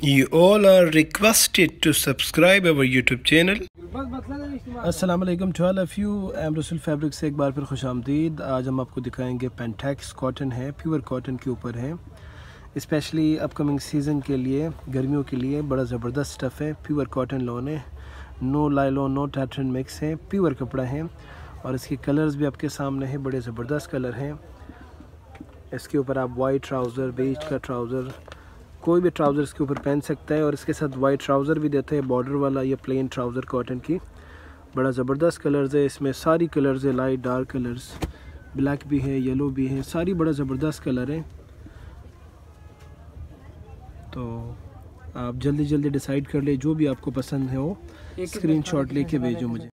You all are requested to subscribe our YouTube channel. वालेकुम to all of you M Rasool fabric से एक बार फिर खुश आमदीद। आज हम आपको दिखाएँगे पेंटेक्स कॉटन है प्योर कॉटन के ऊपर है। स्पेशली अपकमिंग सीज़न के लिए, गर्मियों के लिए बड़ा ज़बरदस्त स्टफ़ है। प्योर कॉटन लोन है। नो लाइलो नो टैटन मिक्स है। प्योर कपड़ा है। और इसके कलर्स भी आपके सामने हैं। बड़े ज़बरदस्त कलर हैं। इसके ऊपर आप वाइट ट्राउज़र बेज का ट्राउज़र कोई भी ट्राउज़र इसके ऊपर पहन सकता है और इसके साथ वाइट ट्राउज़र भी देते हैं बॉर्डर वाला या प्लेन ट्राउज़र कॉटन की। बड़ा ज़बरदस्त कलर्स है इसमें सारी कलर्स है लाइट डार्क कलर्स ब्लैक भी है येलो भी है सारी बड़ा ज़बरदस्त कलर है। तो आप जल्दी जल्दी डिसाइड कर ले जो भी आपको पसंद है वो स्क्रीन शॉट लेके भेजो मुझे।